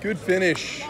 Good finish.